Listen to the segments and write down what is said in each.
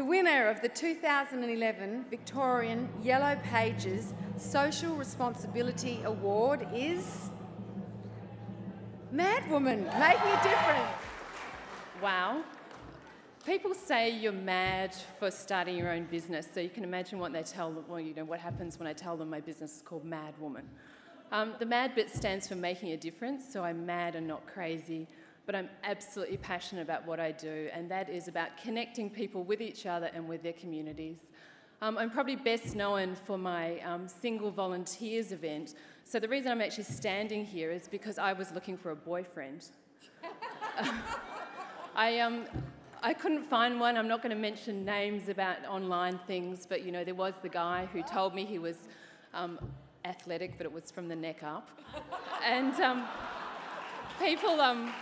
The winner of the 2011 Victorian Yellow Pages Social Responsibility Award is Madwoman, making a difference. Wow. People say you're mad for starting your own business, so you can imagine what they tell well, you know, what happens when I tell them my business is called Mad Woman. Um, the MAD bit stands for making a difference, so I'm mad and not crazy, but I'm absolutely passionate about what I do, and that is about connecting people with each other and with their communities. Um, I'm probably best known for my um, Single Volunteers event. So the reason I'm actually standing here is because I was looking for a boyfriend. I, um, I couldn't find one. I'm not going to mention names about online things, but you know, there was the guy who told me he was um, athletic, but it was from the neck up. and um, people, um,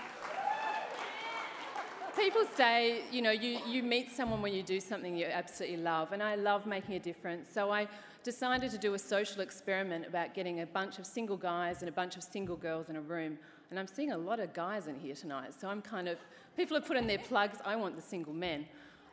people say, you know, you, you meet someone when you do something you absolutely love, and I love making a difference. So I decided to do a social experiment about getting a bunch of single guys and a bunch of single girls in a room. And I'm seeing a lot of guys in here tonight, so I'm kind of, people have put in their plugs, I want the single men.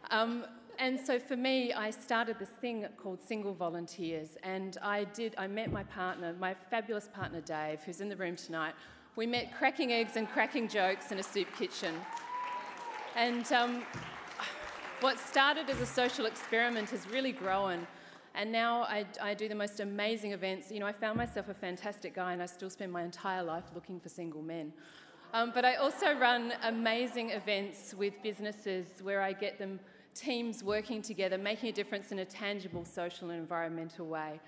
Um, and so for me, I started this thing called Single Volunteers, and I did. I met my partner, my fabulous partner Dave, who's in the room tonight. We met cracking eggs and cracking jokes in a soup kitchen, and um, what started as a social experiment has really grown. And now I, I, do the most amazing events. You know, I found myself a fantastic guy, and I still spend my entire life looking for single men. Um, but I also run amazing events with businesses where I get them teams working together, making a difference in a tangible social and environmental way.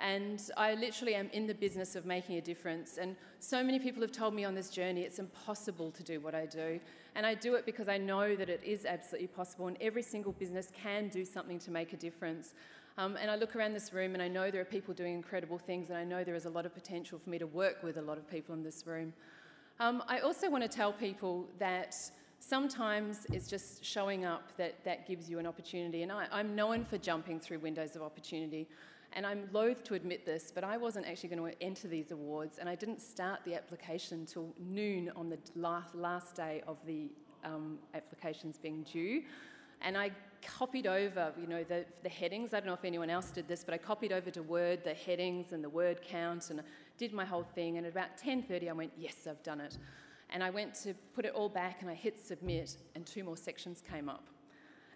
And I literally am in the business of making a difference. And so many people have told me on this journey it's impossible to do what I do. And I do it because I know that it is absolutely possible, and every single business can do something to make a difference. Um, and I look around this room and I know there are people doing incredible things, and I know there is a lot of potential for me to work with a lot of people in this room. Um, I also want to tell people that sometimes it's just showing up that, that gives you an opportunity. And I, I'm known for jumping through windows of opportunity. And I'm loath to admit this, but I wasn't actually going to enter these awards, and I didn't start the application till noon on the last, last day of the um, applications being due. And I copied over, you know, the, the headings. I don't know if anyone else did this, but I copied over to Word the headings and the word count, and did my whole thing. And at about 10:30, I went, "Yes, I've done it." And I went to put it all back and I hit submit, and two more sections came up.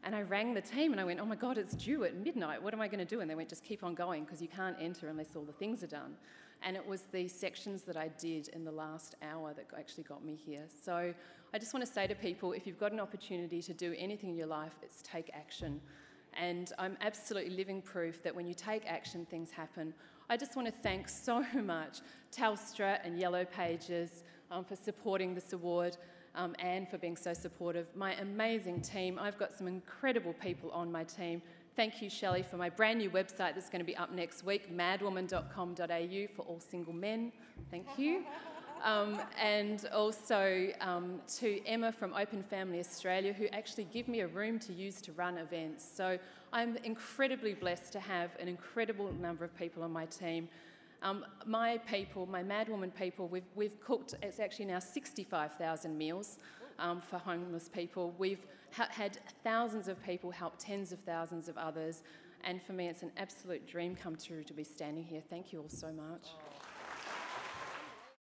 And I rang the team and I went, Oh my God, it's due at midnight. What am I going to do? And they went, Just keep on going because you can't enter unless all the things are done. And it was the sections that I did in the last hour that actually got me here. So I just want to say to people if you've got an opportunity to do anything in your life, it's take action. And I'm absolutely living proof that when you take action, things happen. I just want to thank so much Telstra and Yellow Pages um, for supporting this award um, and for being so supportive. My amazing team, I've got some incredible people on my team. Thank you, Shelley, for my brand new website that's going to be up next week, madwoman.com.au for all single men. Thank you. Um, and also um, to Emma from Open Family Australia, who actually give me a room to use to run events. So I'm incredibly blessed to have an incredible number of people on my team um, my people, my Madwoman people, we've, we've cooked, it's actually now 65,000 meals um, for homeless people. We've ha- had thousands of people help tens of thousands of others. And for me, it's an absolute dream come true to be standing here. Thank you all so much.